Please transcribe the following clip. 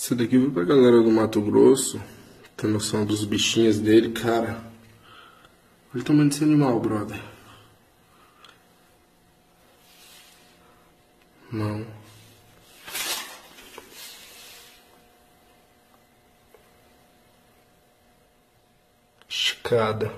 Isso daqui foi pra galera do Mato Grosso ter noção dos bichinhos dele, cara. Olha o tamanho desse animal, brother. Não. Escada.